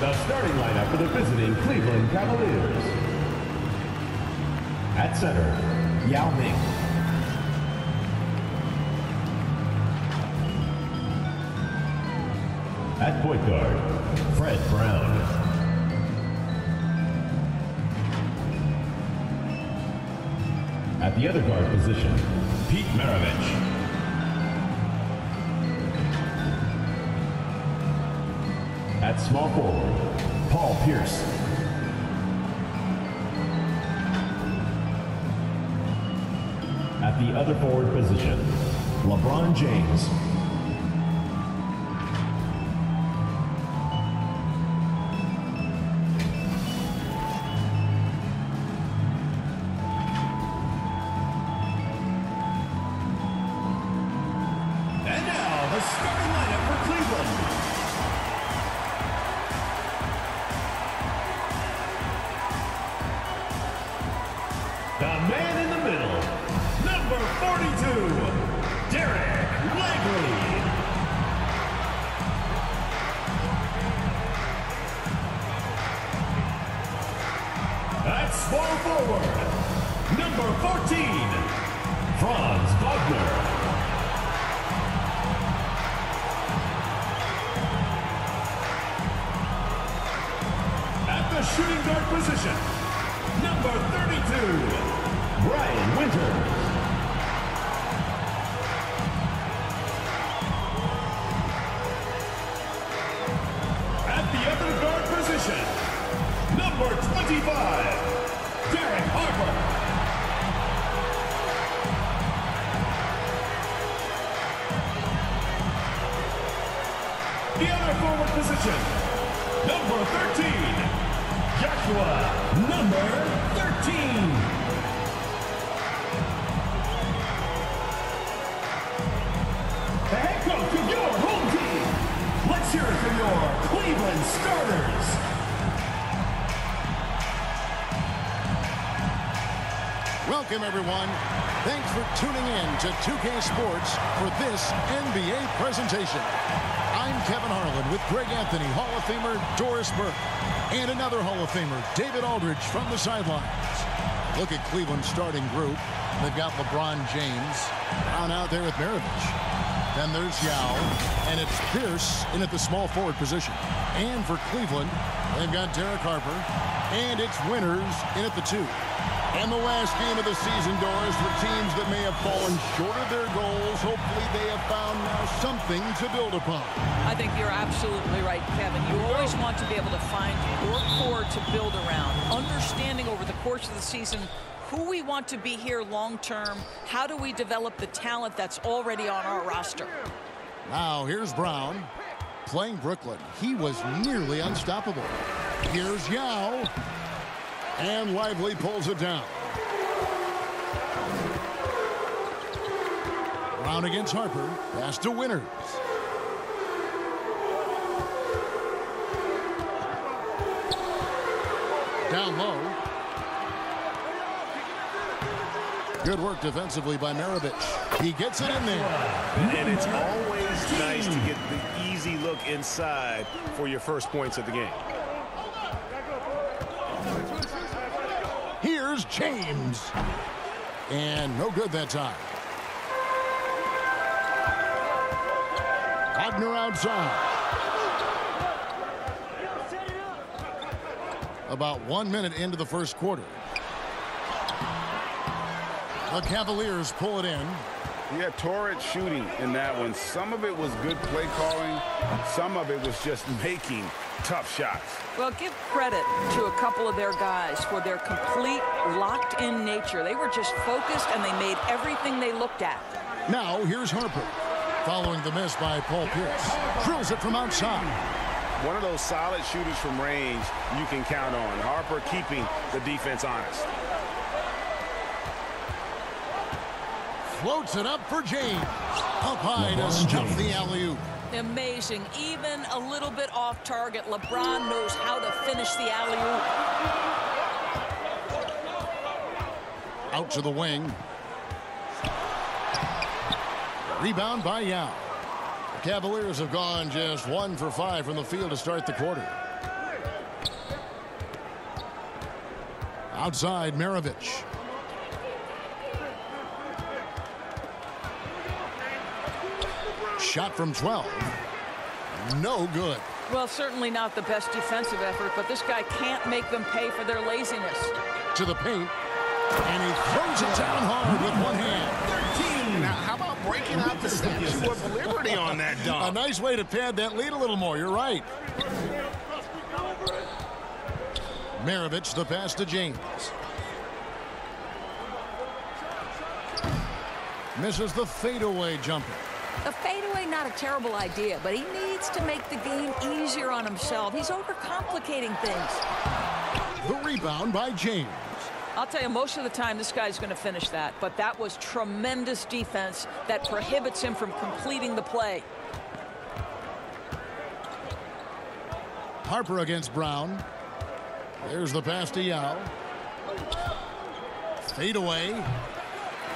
The starting lineup for the visiting Cleveland Cavaliers. At center, Yao Ming. At point guard, Fred Brown. At the other guard position, Pete Maravich. At small forward, Paul Pierce. At the other forward position, LeBron James. Number 14, Franz Wagner. Welcome, everyone. Thanks for tuning in to 2K Sports for this NBA presentation. I'm Kevin Harlan with Greg Anthony, Hall of Famer Doris Burke, and another Hall of Famer, David Aldridge, from the sidelines. Look at Cleveland's starting group. They've got LeBron James on out there with Maravich. Then there's Yao, and it's Pierce in at the small forward position. And for Cleveland, they've got Derek Harper, and it's Winters in at the two. And the last game of the season, Doris, for teams that may have fallen short of their goals, hopefully they have found now something to build upon. I think you're absolutely right, Kevin. You always want to be able to find your core to build around. Understanding over the course of the season who we want to be here long term, how do we develop the talent that's already on our roster? Now, here's Brown playing Brooklyn. He was nearly unstoppable. Here's Yao. And Lively pulls it down. Brown against Harper. Pass to Winters. Down low. Good work defensively by Maravich. He gets it in there. And it's always nice to get the easy look inside for your first points of the game. Here's James. And no good that time. Wagner outside. About one minute into the first quarter. The Cavaliers pull it in. Yeah, torrid shooting in that one. Some of it was good play calling. Some of it was just making tough shots. Well, give credit to a couple of their guys for their complete locked-in nature. They were just focused and they made everything they looked at. Now here's Harper. Following the miss by Paul Pierce. Drills it from outside. One of those solid shooters from range you can count on. Harper keeping the defense honest. floats it up for James. Up high to stuff the alley-oop. Amazing. Even a little bit off target, LeBron knows how to finish the alley-oop. Out to the wing. Rebound by Yao. The Cavaliers have gone just one for five from the field to start the quarter. Outside, Maravich. Shot from 12. No good. Well, certainly not the best defensive effort, but this guy can't make them pay for their laziness. To the paint. And he throws it down hard with one hand. 13. Now, how about breaking out the Statue of Liberty on that dog? A nice way to pad that lead a little more. You're right. Maravich, the pass to James. Misses the fadeaway jumper. A fadeaway, not a terrible idea, but he needs to make the game easier on himself. He's overcomplicating things. The rebound by James. I'll tell you, most of the time, this guy's going to finish that. But that was tremendous defense that prohibits him from completing the play. Harper against Brown. There's the pass to Yao. Fade away.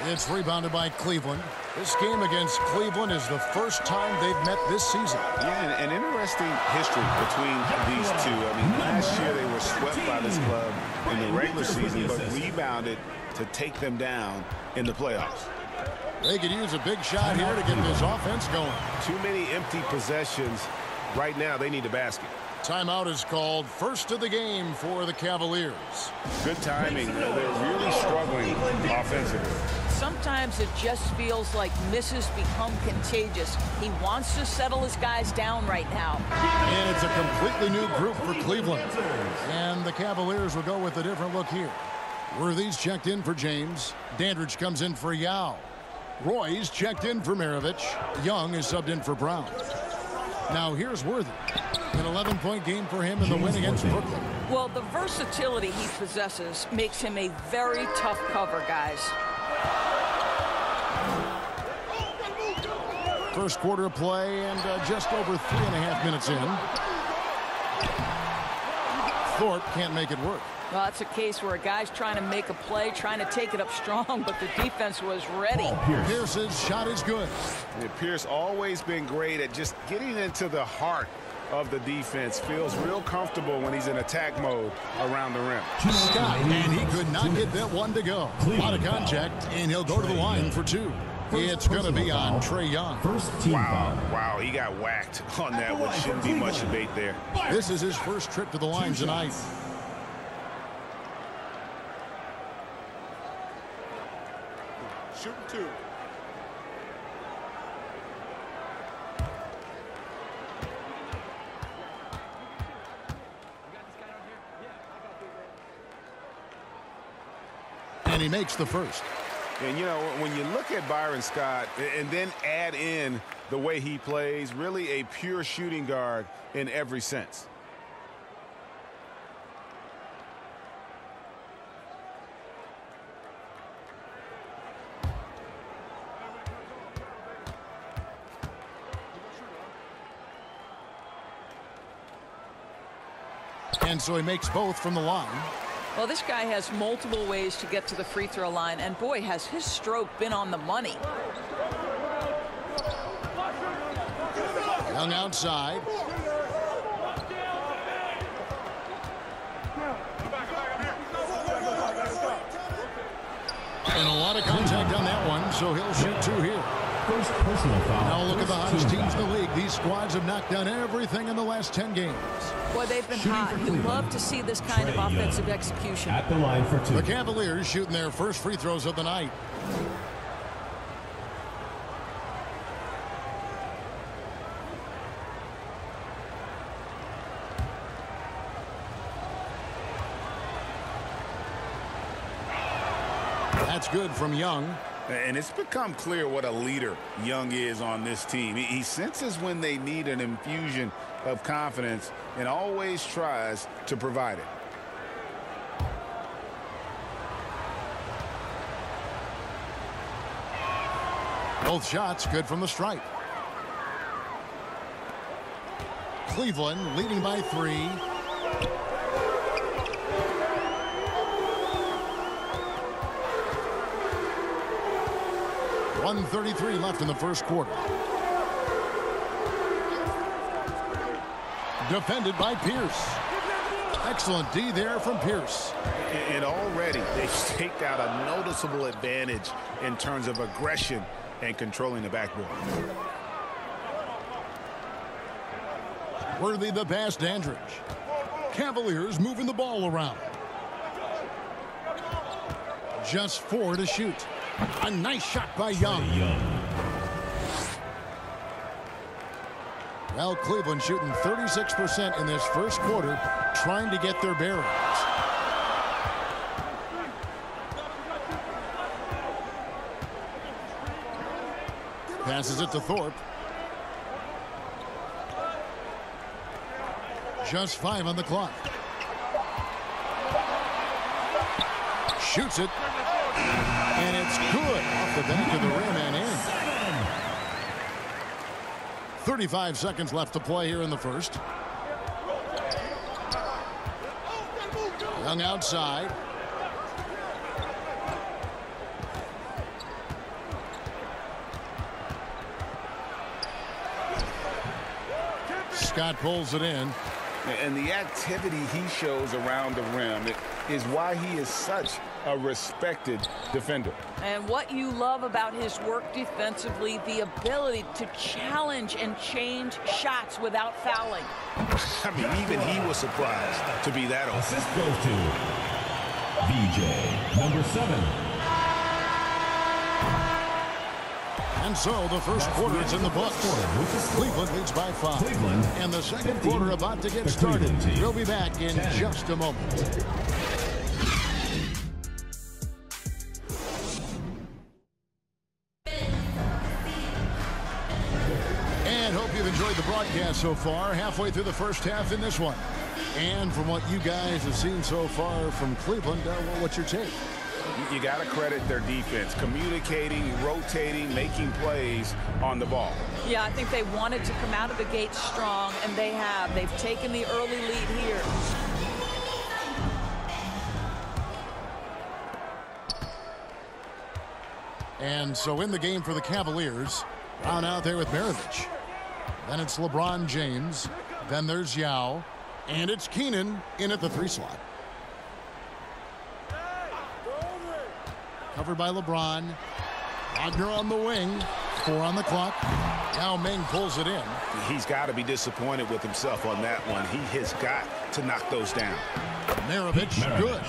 It's rebounded by Cleveland. This game against Cleveland is the first time they've met this season. Yeah, an, an interesting history between these two. I mean, last year they were swept by this club in the regular season, but rebounded to take them down in the playoffs. They could use a big shot here to get this offense going. Too many empty possessions. Right now, they need a basket. Timeout is called first of the game for the Cavaliers. Good timing. They're really struggling offensively. Sometimes it just feels like misses become contagious. He wants to settle his guys down right now. And it's a completely new group for Cleveland. And the Cavaliers will go with a different look here. Worthy's checked in for James. Dandridge comes in for Yao. Roy's checked in for Maravich. Young is subbed in for Brown. Now here's Worthy. An 11-point game for him in the win against Brooklyn. Well, the versatility he possesses makes him a very tough cover, guys. First quarter of play and uh, just over three and a half minutes in. Thorpe can't make it work. Well, that's a case where a guy's trying to make a play, trying to take it up strong, but the defense was ready. Pierce's shot is good. Yeah, Pierce always been great at just getting into the heart of the defense. Feels real comfortable when he's in attack mode around the rim. Scott, and he could not get that one to go. Out of contact, and he'll go to the line for two. It's going to be on Trae Young. First team Wow, foul. wow, he got whacked on that one. Shouldn't be much debate there. This is his first trip to the line tonight. Shooting two. And he makes the first. And, you know, when you look at Byron Scott and then add in the way he plays, really a pure shooting guard in every sense. And so he makes both from the line. Well, this guy has multiple ways to get to the free throw line, and boy, has his stroke been on the money. Young outside. And a lot of contact on that one, so he'll shoot two here. First personal foul. Now look at the hottest team teams in the league. These squads have knocked down everything in the last 10 games. Boy, they've been Shooting hot. for You love to see this kind of Trae Young. offensive execution. At the line for two. The Cavaliers shooting their first free throws of the night. That's good from Young. And it's become clear what a leader Young is on this team. He, senses when they need an infusion of confidence and always tries to provide it. Both shots good from the stripe. Cleveland leading by three. One thirty-three left in the first quarter. Defended by Pierce. Excellent D there from Pierce. And already they've staked out a noticeable advantage in terms of aggression and controlling the backboard. Worthy the pass Dandridge. Cavaliers moving the ball around. Just four to shoot. A nice shot by Young. Young. Well, Cleveland shooting 36% in this first quarter, trying to get their bearings. Passes it to Thorpe. Just five on the clock. Shoots it. And it's good off the back of the rim and in. 35 seconds left to play here in the first. Young outside. Scott pulls it in. And the activity he shows around the rim is why he is such a respected defender. And what you love about his work defensively, the ability to challenge and change shots without fouling. I mean, even he was surprised to be that open. Assist goes to VJ, number seven. And so the first quarter is in the books. Cleveland leads by five. Cleveland, And the second 15. quarter about to get started. Team. We'll be back in 10. just a moment. So far. Halfway through the first half in this one. And from what you guys have seen so far from Cleveland, uh, what's your take? You got to credit their defense, communicating, rotating, making plays on the ball. Yeah, I think they wanted to come out of the gate strong, and they have. They've taken the early lead here. And so in the game for the Cavaliers, Brown out there with Maravich. Then it's LeBron James. Then there's Yao. And it's Keenan in at the three slot. Covered by LeBron. Wagner on the wing. Four on the clock. Yao Ming pulls it in. He's got to be disappointed with himself on that one. He has got to knock those down. Maravich, Maravich. good.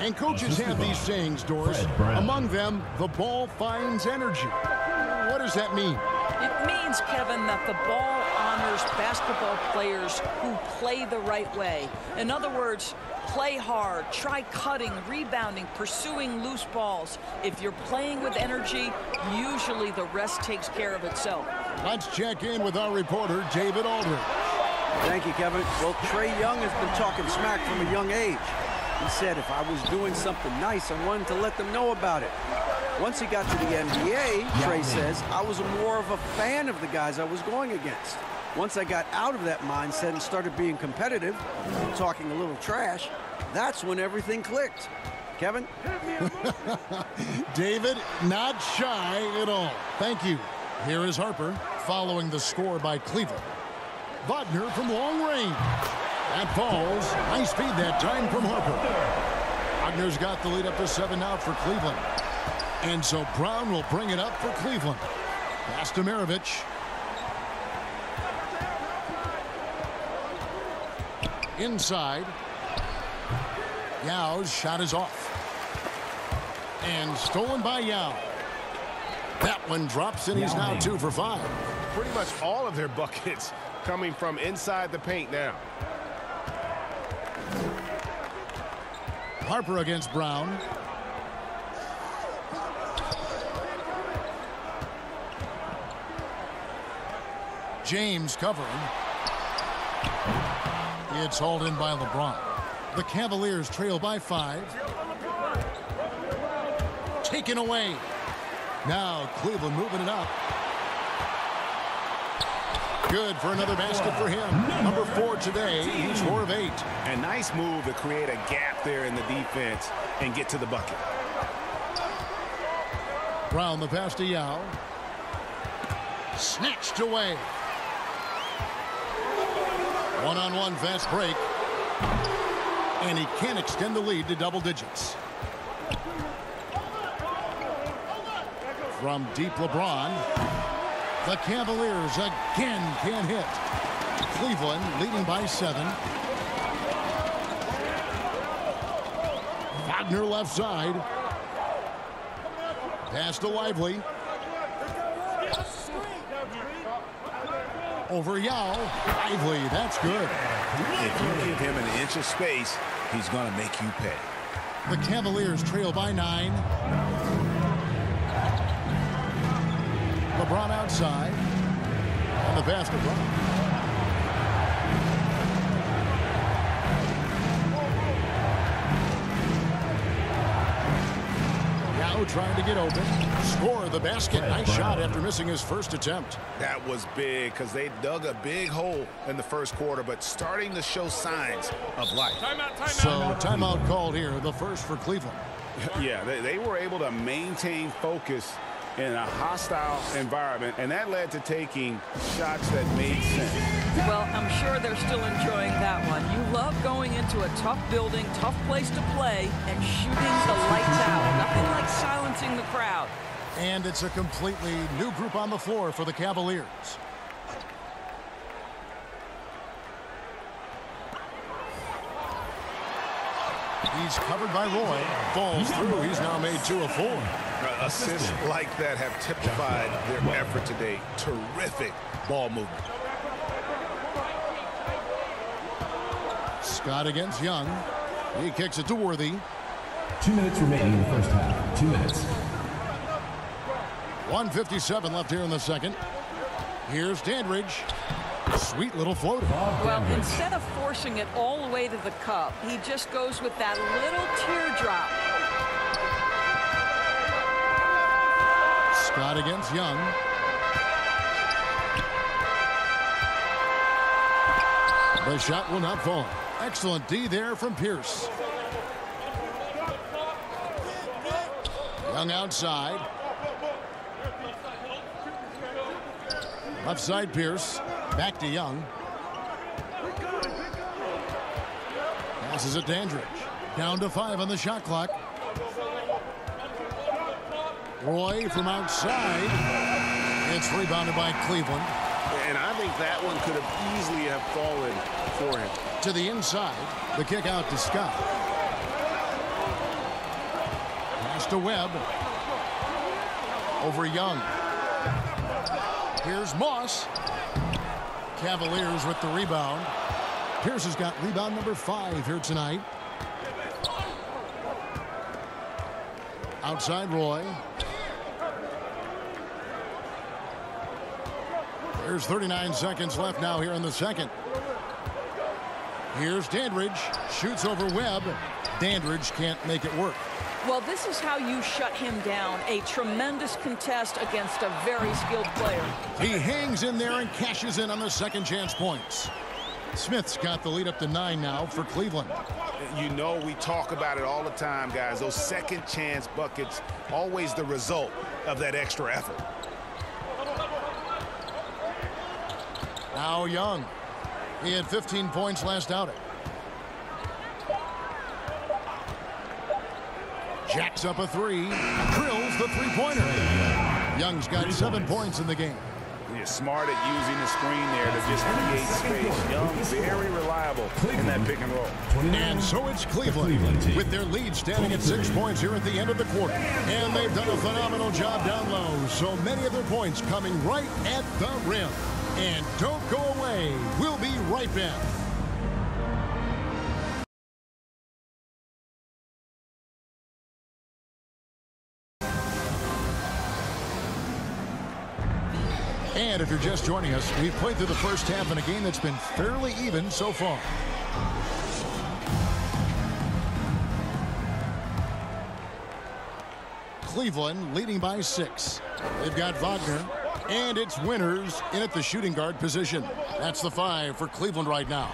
And coaches have these sayings, Doris. Among them, the ball finds energy. What does that mean? It means, Kevin, that the ball honors basketball players who play the right way. In other words, play hard, try cutting, rebounding, pursuing loose balls. If you're playing with energy, usually the rest takes care of itself. Let's check in with our reporter, David Aldridge. Thank you, Kevin. Well, Trae Young has been talking smack from a young age. He said if I was doing something nice, I wanted to let them know about it. Once he got to the NBA, Trae says, I was more of a fan of the guys I was going against. Once I got out of that mindset and started being competitive, talking a little trash, that's when everything clicked. Kevin? David, not shy at all. Thank you. Here is Harper following the score by Cleveland. Wagner from long range. That falls. Nice speed that time from Harper. Wagner's got the lead up to seven now for Cleveland. And so Brown will bring it up for Cleveland. Pass to Maravich. Inside. Yao's shot is off. And stolen by Yao. That one drops and he's now two for five. Pretty much all of their buckets coming from inside the paint now. Harper against Brown. James covering. It's hauled in by LeBron. The Cavaliers trail by five. Taken away. Now Cleveland moving it up. Good for another basket for him. Number four today. He's four of eight. And nice move to create a gap there in the defense and get to the bucket. Brown the pass to Yao. Snatched away. One-on-one fast break. And he can extend the lead to double digits. From deep LeBron. The Cavaliers again can't hit. Cleveland leading by seven. Wagner left side. Pass to Lively. Over Yao. Lively, that's good. If you give him an inch of space, he's going to make you pay. The Cavaliers trail by nine. LeBron outside. On the basket trying to get open. Score the basket. Nice shot after missing his first attempt. That was big because they dug a big hole in the first quarter, but starting to show signs of life. So timeout called here, the first for Cleveland. yeah, they, they were able to maintain focus in a hostile environment, and that led to taking shots that made sense. Well, I'm sure they're still enjoying that one. You love going into a tough building, tough place to play, and shooting the lights out. Nothing like silencing the crowd. And it's a completely new group on the floor for the Cavaliers. He's covered by Roy. Falls through. He's now made two of four. Uh, assists like that have typified their effort today. Terrific ball movement. Scott against Young. He kicks it to Worthy. Two minutes remaining in the first half. Two minutes. 157 left here in the second. Here's Dandridge. Sweet little floater. Well, instead of forcing it all the way to the cup, he just goes with that little teardrop. Scott against Young. The shot will not fall. Excellent D there from Pierce. Young outside. Left side Pierce. Back to Young. Passes it Dandridge. Down to five on the shot clock. Roy from outside. It's rebounded by Cleveland. And I think that one could have easily have fallen for him. To the inside. The kick out to Scott. Pass to Webb. Over Young. Here's Moss. Cavaliers with the rebound. Pierce has got rebound number five here tonight. Outside Roy. There's 39 seconds left now here in the second. Here's Dandridge. Shoots over Webb. Dandridge can't make it work. Well, this is how you shut him down. A tremendous contest against a very skilled player. He hangs in there and cashes in on the second chance points. Smith's got the lead up to nine now for Cleveland. You know we talk about it all the time, guys. Those second chance buckets, always the result of that extra effort. Now Young. He had 15 points last outing. Jacks up a three. Drills the three-pointer. Young's got seven points in the game. You're smart at using the screen there to just create space. Young, very reliable in that pick and roll. And so it's Cleveland with their lead standing at six points here at the end of the quarter. And they've done a phenomenal job down low. So many of their points coming right at the rim. And don't go away. We'll be right back. And if you're just joining us, we've played through the first half in a game that's been fairly even so far. Cleveland leading by six. They've got Wagner, and it's Winters in at the shooting guard position. That's the five for Cleveland right now.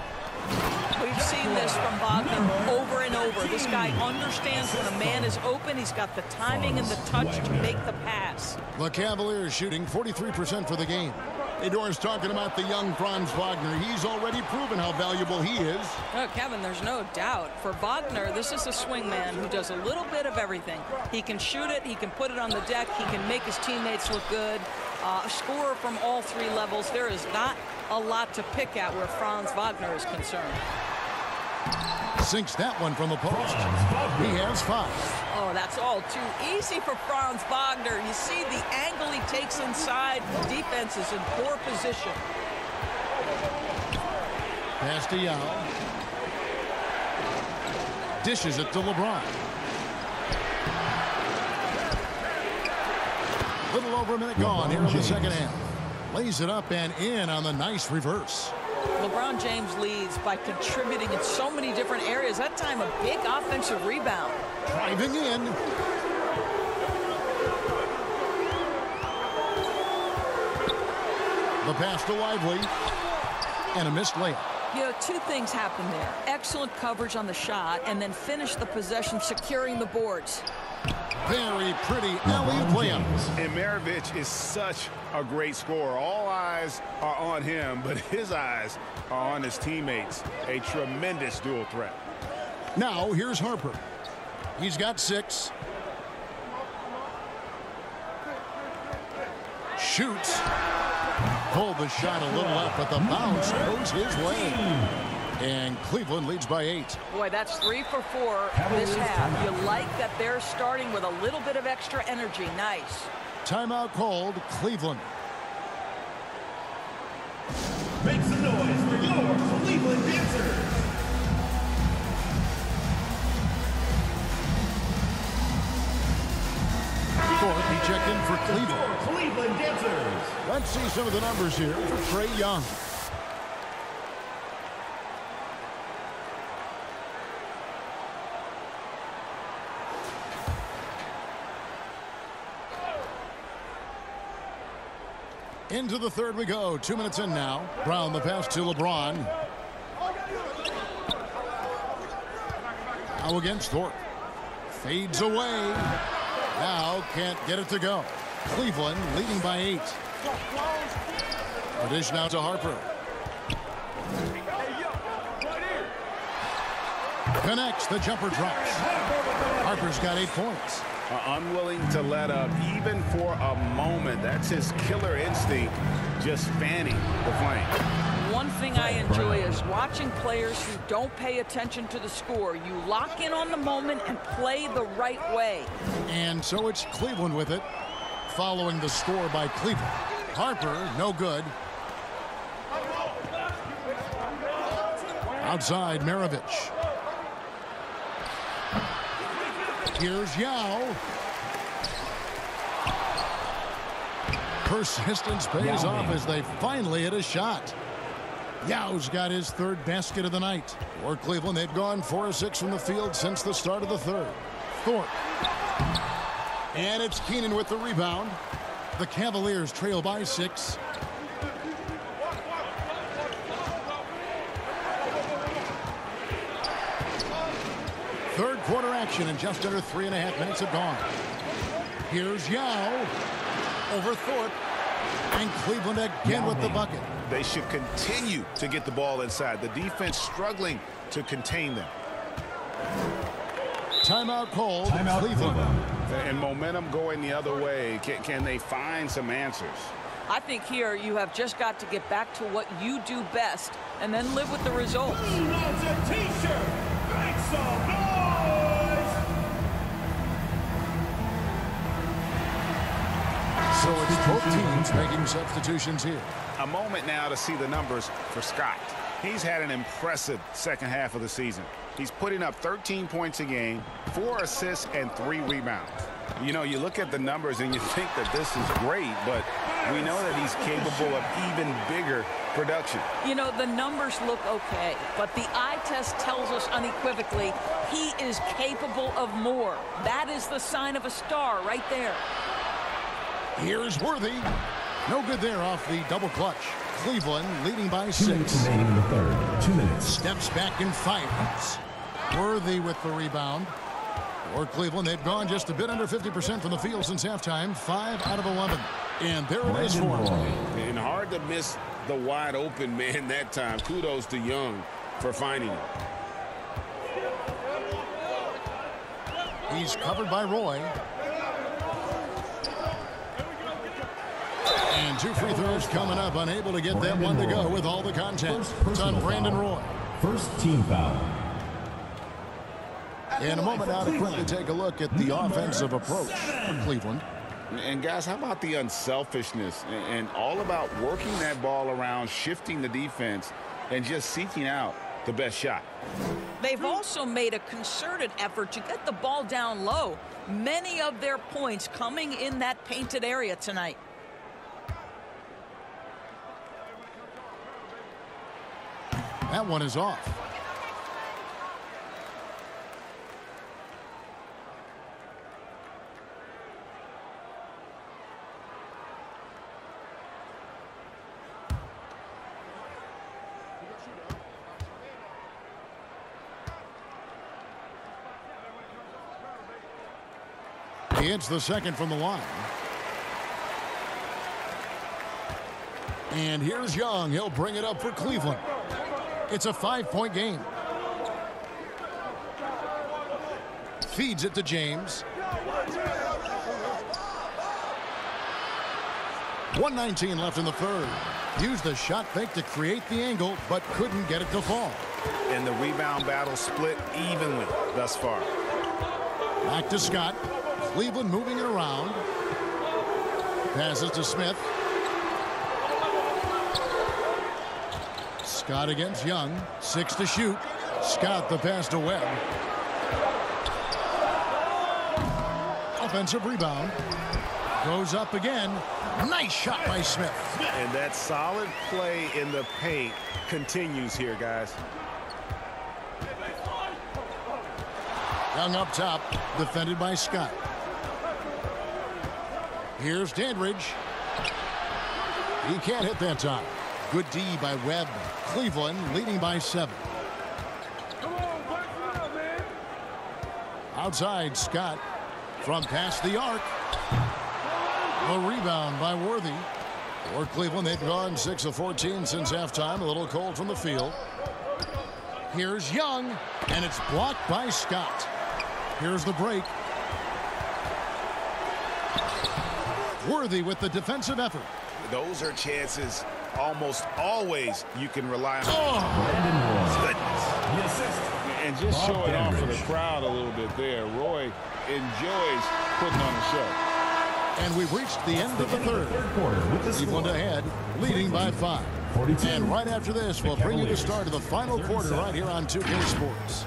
We've seen this from Wagner over and over. This guy understands when a man is open. He's got the timing and the touch to make the pass. The Cavaliers shooting 43% for the game. Hey, Doris, talking about the young Franz Wagner. He's already proven how valuable he is. Oh, Kevin, there's no doubt. For Wagner, this is a swingman who does a little bit of everything. He can shoot it, he can put it on the deck, he can make his teammates look good. Uh, a scorer from all three levels. There is not a lot to pick at where Franz Wagner is concerned. Sinks that one from the post. He has five. Oh, that's all too easy for Franz Wagner. You see the angle he takes inside. Defense is in poor position. Pass to Yao. Dishes it to LeBron. Little over a minute gone here in the second half. Lays it up and in on the nice reverse. LeBron James leads by contributing in so many different areas. That time a big offensive rebound. Driving in. The pass to Lively. And a missed layup. You know, two things happened there. Excellent coverage on the shot, and then finish the possession securing the boards. Very pretty alley layup. And Maravich is such a great scorer. All eyes are on him, but his eyes are on his teammates. A tremendous dual threat. Now, here's Harper. He's got six. Shoots. Pulled the shot a little up, but the bounce goes his way. And Cleveland leads by eight. Boy, that's three for four this half. You like that they're starting with a little bit of extra energy. Nice. Timeout called Cleveland. Make some noise for your Cleveland dancers. Fourth, he checked in for Cleveland. Cleveland dancers. Let's see some of the numbers here for Trae Young. Into the third we go. Two minutes in now. Brown the pass to LeBron. Now against Thorpe. Fades away. Now can't get it to go. Cleveland leading by eight. Dish now to Harper. Connects. The jumper drops. Harper's got eight points. Uh, unwilling to let up even for a moment. That's his killer instinct, just fanning the flame. One thing I enjoy is watching players who don't pay attention to the score. You lock in on the moment and play the right way. And so it's Cleveland with it, following the score by Cleveland. Harper, no good. Outside, Maravich. Here's Yao. Persistence pays off as they finally hit a shot. Yao's got his third basket of the night. For Cleveland, they've gone 4-6 from the field since the start of the third. Thorpe. And it's Keenan with the rebound. The Cavaliers trail by six. Third quarter action and just under three and a half minutes have gone. Here's Yao over Thorpe. And Cleveland again with the bucket. They should continue to get the ball inside. The defense struggling to contain them. Timeout called. Timeout Cleveland. And momentum going the other way. Can, can they find some answers? I think here you have just got to get back to what you do best and then live with the results. Who So it's both teams making substitutions here. A moment now to see the numbers for Scott. He's had an impressive second half of the season. He's putting up 13 points a game, four assists, and three rebounds. You know, you look at the numbers and you think that this is great, but we know that he's capable of even bigger production. You know, the numbers look okay, but the eye test tells us unequivocally he is capable of more. That is the sign of a star right there. Here's Worthy. No good there off the double clutch. Cleveland leading by Two minutes six. remaining in the third. Two minutes. Steps back and fires. Worthy with the rebound. For Cleveland, they've gone just a bit under 50% from the field since halftime. Five out of 11. And there it is for him. And hard to miss the wide open man that time. Kudos to Young for finding him. He's covered by Roy. And two free throws coming up. Unable to get that one to go with all the content. It's on Brandon Roy. First team foul. In a moment now to quickly take a look at the offensive approach for Cleveland. And guys, how about the unselfishness and all about working that ball around, shifting the defense, and just seeking out the best shot. They've also made a concerted effort to get the ball down low. Many of their points coming in that painted area tonight. That one is off. He hits the second from the line. And here's Young. He'll bring it up for Cleveland. It's a five-point game. Feeds it to James. 119 left in the third. Used the shot fake to create the angle, but couldn't get it to fall. And the rebound battle split evenly thus far. Back to Scott. Cleveland moving it around. Passes to Smith. Scott against Young. Six to shoot. Scott the pass to Webb. Offensive rebound. Goes up again. Nice shot by Smith. And that solid play in the paint continues here, guys. Young up top. Defended by Scott. Here's Dandridge. He can't hit that time. Good D by Webb. Cleveland leading by seven. Outside, Scott from past the arc. The rebound by Worthy. For Cleveland, they've gone 6 of 14 since halftime. A little cold from the field. Here's Young, and it's blocked by Scott. Here's the break. Worthy with the defensive effort. Those are chances almost always you can rely on. Oh, goodness. The assist. And just Bob show it off for the crowd a little bit there. Roy enjoys putting on a show. and we've reached the end of the third. Third quarter with the Cleveland score. ahead, leading by five. 42. And right after this, we'll bring you the start of the final quarter right here on 2K Sports.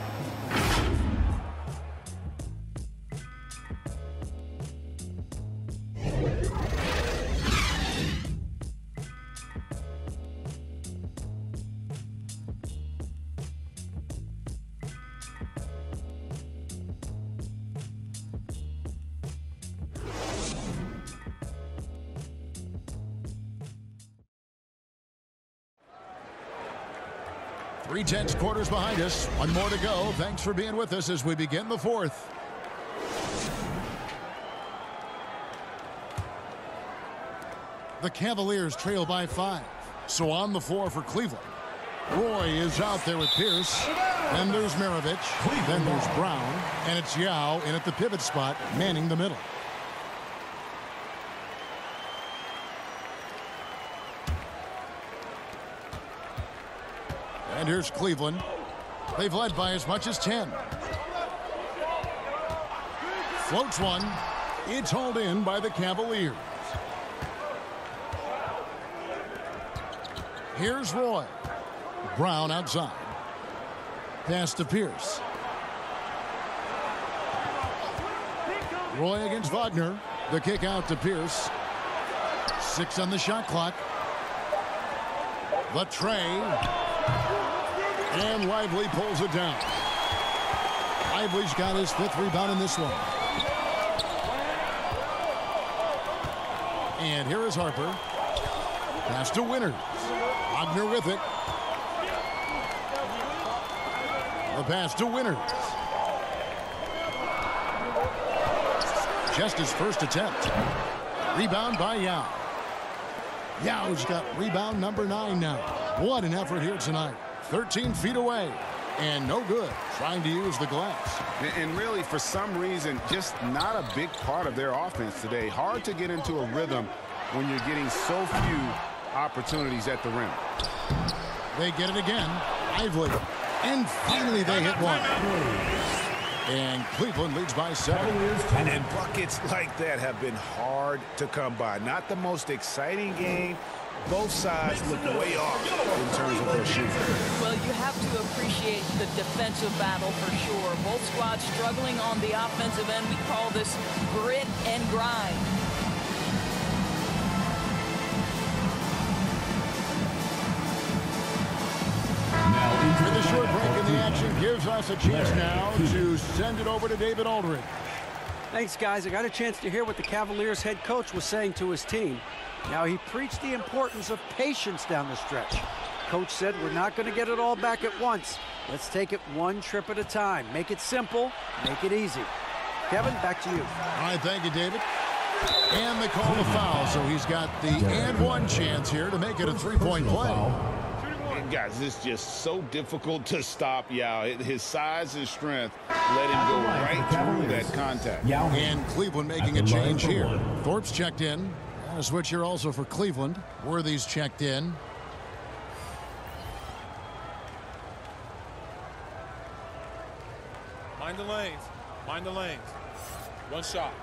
Three tenths quarters behind us. One more to go. Thanks for being with us as we begin the fourth. The Cavaliers trail by five. So on the floor for Cleveland. Roy is out there with Pierce. Then there's Maravich. Then there's Brown. And it's Yao in at the pivot spot, manning the middle. And here's Cleveland. They've led by as much as 10. Floats one. It's hauled in by the Cavaliers. Here's Roy. Brown outside. Pass to Pierce. Roy against Wagner. The kick out to Pierce. Six on the shot clock. The trey. And Lively pulls it down. Lively's got his fifth rebound in this one. And here is Harper. Pass to Winters. Wagner with it. The pass to Winters. Just his first attempt. Rebound by Yao. Yao's got rebound number nine now. What an effort here tonight. 13 feet away. And no good trying to use the glass. And really, for some reason, just not a big part of their offense today. Hard to get into a rhythm when you're getting so few opportunities at the rim. They get it again. Lively. And finally they hit one. And Cleveland leads by seven. And, and buckets like that have been hard to come by. Not the most exciting game. Both sides look way off in terms of their shooting. Well, you have to appreciate the defensive battle for sure. Both squads struggling on the offensive end. We call this grit and grind. The action gives us a chance now to send it over to David Aldridge. Thanks, guys. I got a chance to hear what the Cavaliers head coach was saying to his team. Now, he preached the importance of patience down the stretch. Coach said, we're not going to get it all back at once. Let's take it one trip at a time. Make it simple, make it easy. Kevin, back to you. All right, thank you, David. And they call the foul, so he's got the and one chance here to make it a three-point play. And guys, it's just so difficult to stop Yao. His size and strength let him go right through that contact. And Cleveland making a change here. Thorpe's checked in. And a switch here also for Cleveland. Worthy's checked in. Mind the lanes. Mind the lanes. One shot.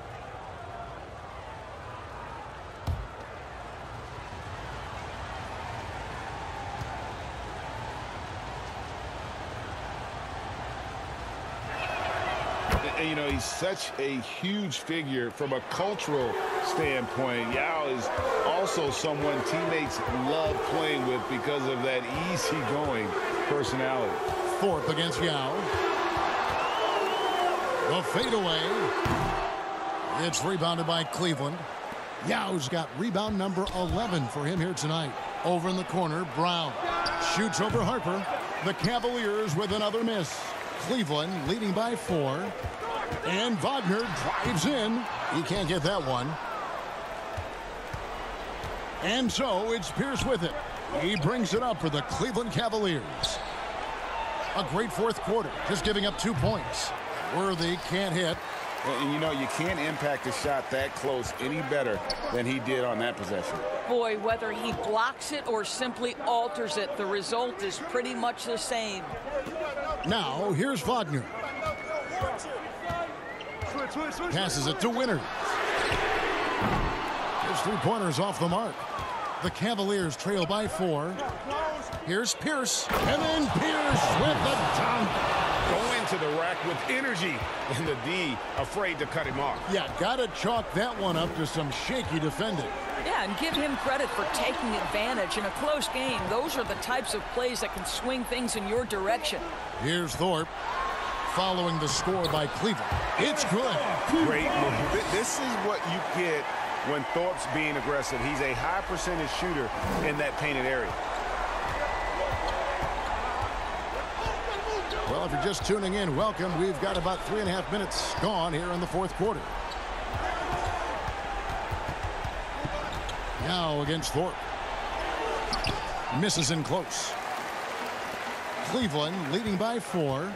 Know, he's such a huge figure from a cultural standpoint. Yao is also someone teammates love playing with because of that easygoing personality. Fourth against Yao. The fadeaway. It's rebounded by Cleveland. Yao's got rebound number 11 for him here tonight. Over in the corner, Brown shoots over Harper. The Cavaliers with another miss. Cleveland leading by four. And Wagner drives in. He can't get that one. And so it's Pierce with it. He brings it up for the Cleveland Cavaliers. A great fourth quarter, just giving up two points. Worthy can't hit. And, you know, you can't impact a shot that close any better than he did on that possession. Boy, whether he blocks it or simply alters it, the result is pretty much the same. Now, here's Wagner. Passes it to Winters. His three-pointers off the mark. The Cavaliers trail by four. Here's Pierce. And then Pierce with the dunk. Go into the rack with energy. And the D afraid to cut him off. Yeah, got to chalk that one up to some shaky defending. Yeah, and give him credit for taking advantage in a close game. Those are the types of plays that can swing things in your direction. Here's Thorpe following the score by Cleveland. It's good. Great move. This is what you get when Thorpe's being aggressive. He's a high percentage shooter in that painted area. Well, if you're just tuning in, welcome. We've got about three and a half minutes gone here in the fourth quarter. Now against Thorpe. Misses in close. Cleveland leading by four.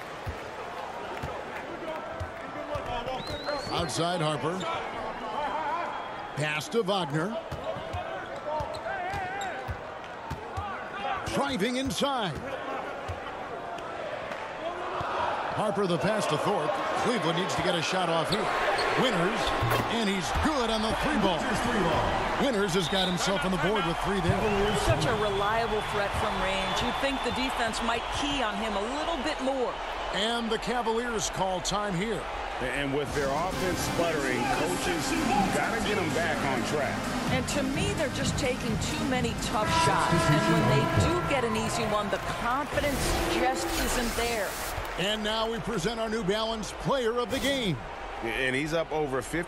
Outside Harper. Pass to Wagner. Driving inside. Harper the pass to Thorpe. Cleveland needs to get a shot off here. Winters, and he's good on the three ball. Winters has got himself on the board with three there. Such a reliable threat from range. You'd think the defense might key on him a little bit more. And the Cavaliers call time here. And with their offense sputtering, coaches got to get them back on track. And to me, they're just taking too many tough shots. And when they do get an easy one, the confidence just isn't there. And now we present our New Balance player of the game. And he's up over 50%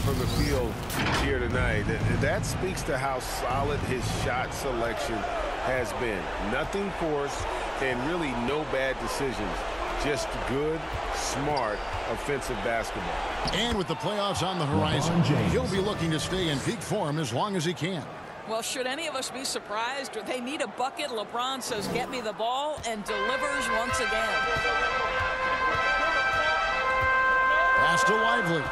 from the field here tonight. That speaks to how solid his shot selection has been. Nothing forced and really no bad decisions. Just good, smart, offensive basketball. And with the playoffs on the horizon, he'll be looking to stay in peak form as long as he can. Well, should any of us be surprised or they need a bucket, LeBron says, get me the ball, and delivers once again. Pass to Lively.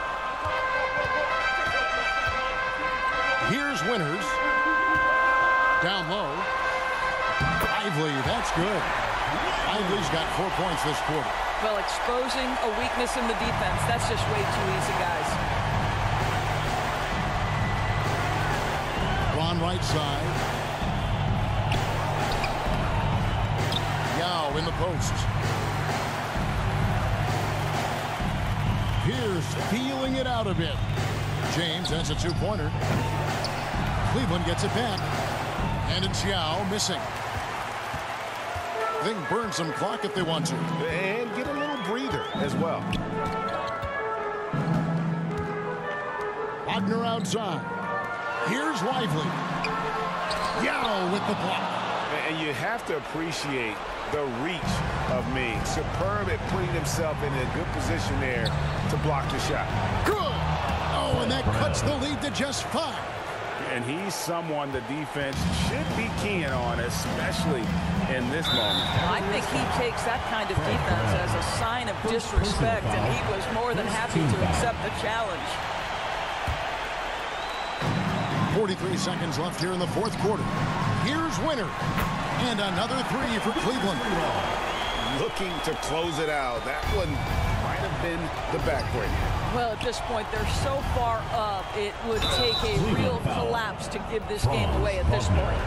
Here's Winters. Down low. Lively, that's good. Lively's got four points this quarter. Well, exposing a weakness in the defense, that's just way too easy, guys. on right side. Yao in the post. Pierce feeling it out a bit. James has a two-pointer. Cleveland gets it back. And it's Yao missing. They can burn some clock if they want to. And get a little breather as well. Wagner outside. Here's Lively. Yao with the block. And you have to appreciate the reach of me. Superb at putting himself in a good position there to block the shot. Good. Oh, and that cuts the lead to just five. And he's someone the defense should be keying on, especially in this moment. I think he takes that kind of defense as a sign of disrespect, and he was more than happy to accept the challenge. 43 seconds left here in the fourth quarter. Here's Winner. And another three for Cleveland. Looking to close it out. That one might have been the backbreaker. Well, at this point, they're so far up, it would take a real collapse to give this game away at this point.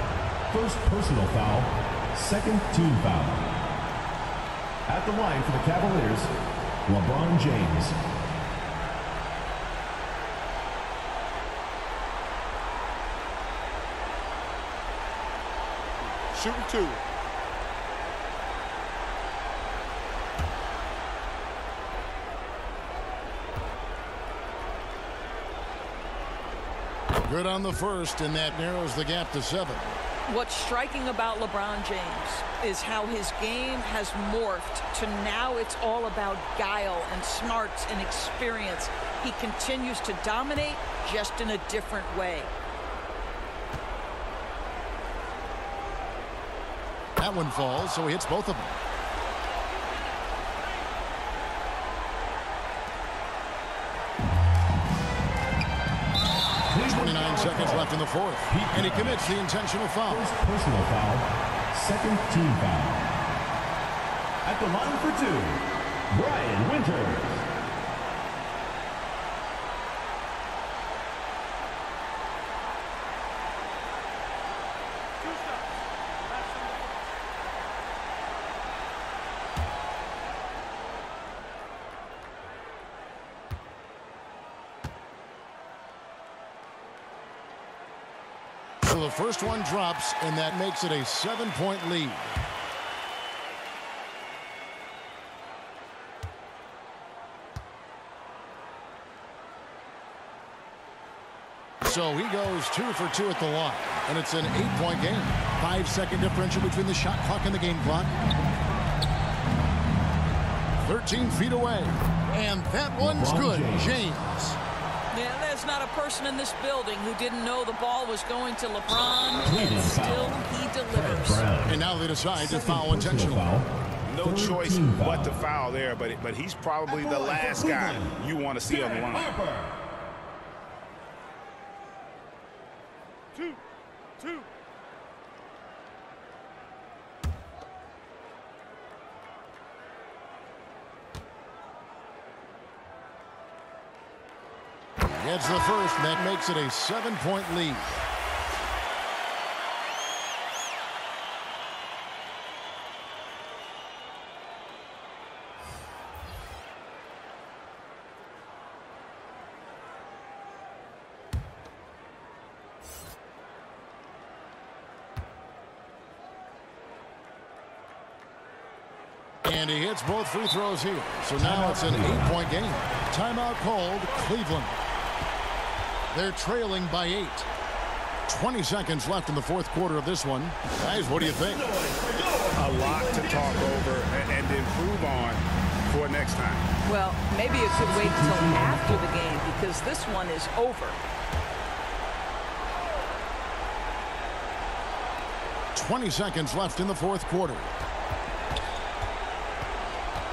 First personal foul, second team foul. At the line for the Cavaliers, LeBron James. Shooting two. Good on the first, and that narrows the gap to seven. What's striking about LeBron James is how his game has morphed to now it's all about guile and smarts and experience. He continues to dominate just in a different way. That one falls, so he hits both of them. The fourth, and he commits the intentional foul. First personal foul, second team foul. At the line for two, Brian Winters. the first one drops, and that makes it a seven-point lead. So he goes two for two at the line, and it's an eight-point game. Five-second differential between the shot clock and the game clock. 13 feet away, and that one's good. James. Yeah, there's not a person in this building who didn't know the ball was going to LeBron, and still he delivers. And now they decide to foul intentionally. No choice but to foul there, but but he's probably the last guy you want to see on the line. Gets the first, that makes it a seven-point lead. And he hits both free throws here. So now it's an eight-point game. Timeout called Cleveland. They're trailing by eight. 20 seconds left in the fourth quarter of this one. Guys, what do you think? A lot to talk over and improve on for next time. Well, maybe it could wait until after the game because this one is over. 20 seconds left in the fourth quarter.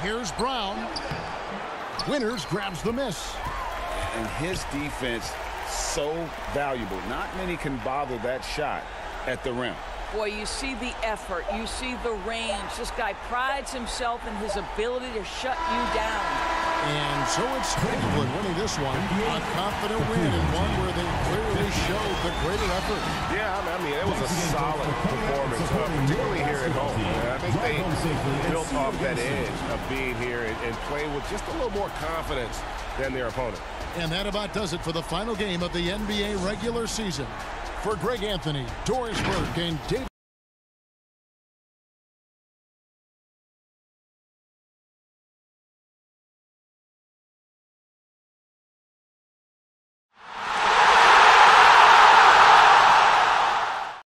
Here's Brown. Winters grabs the miss. And his defense so valuable. Not many can bother that shot at the rim. Boy, you see the effort. You see the range. This guy prides himself in his ability to shut you down. And so it's Cleveland winning this one. A confident win and one where they clearly showed the greater effort. Yeah, I mean, it was a solid performance, uh, particularly here at home. And I think they built off that edge of being here and, and playing with just a little more confidence than their opponent. And that about does it for the final game of the NBA regular season. For Greg Anthony, Doris Burke, and David